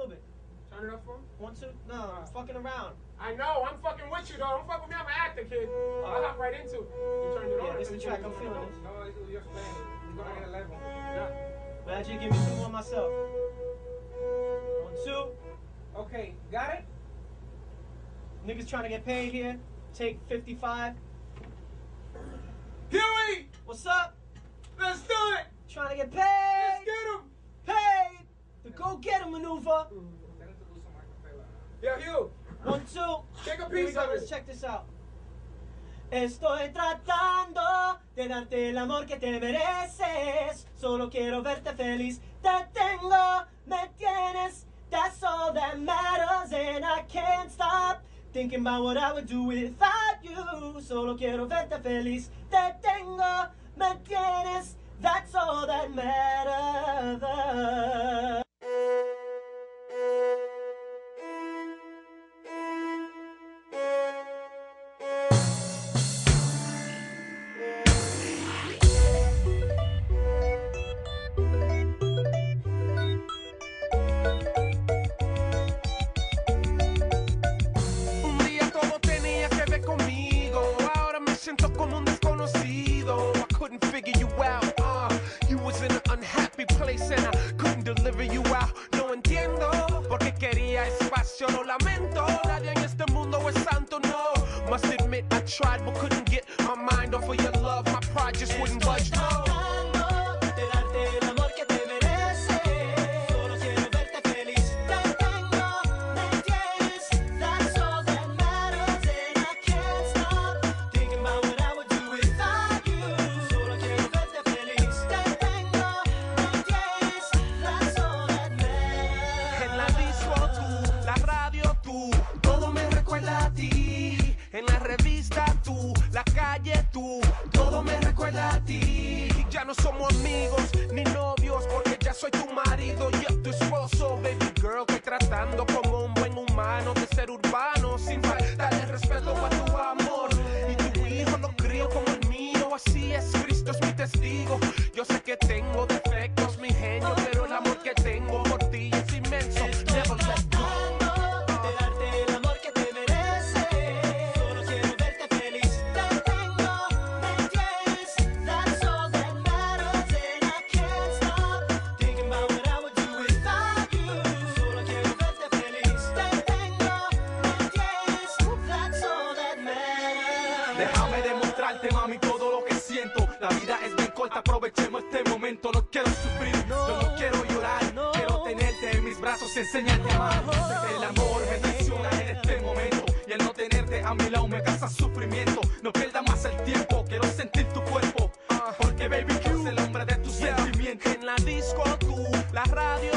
little bit. Turn it up for him. One, two. No, I'm fucking around. I know, I'm fucking with you though. Don't fuck with me, I'm an actor, kid. I'll hop right into it. You turned it Yeah, on. this is the track. I'm feeling this. No, you're playing. You're gonna get a level. Yeah. Glad you give me two more myself. One, two. Okay, got it? Niggas trying to get paid here. Take 55. Huey! What's up? Let's do it! Trying to get paid. Go get 'em maneuver. Yo, Hugh, One, two. take a piece of it. check this out. Estoy tratando de darte el amor que te mereces. Solo quiero verte feliz. Te tengo, me tienes. That's all that matters, and I can't stop thinking about what I would do without you. Solo quiero verte feliz. Te tengo, me tienes. That's all that matters. Siento como un desconocido. I couldn't figure you out. Uh, you was in an unhappy place and I couldn't deliver you out. No entiendo porque quería espacio. Lo lamento. Nadie en este mundo es santo, no. Must admit I tried but couldn't get no somos amigos ni novios porque ya soy tu marido, yo tu esposo, baby mami, todo lo que siento. La vida es bien corta, aprovechemos este momento. No quiero sufrir, yo no quiero llorar. Quiero tenerte en mis brazos, enseñarte a amar. El amor me traiciona en este momento. Y el no tenerte a mi lado me causa sufrimiento. No pierda más el tiempo, quiero sentir tu cuerpo. Porque, baby, tú eres el hombre de tus sentimientos. En la disco tú, la radio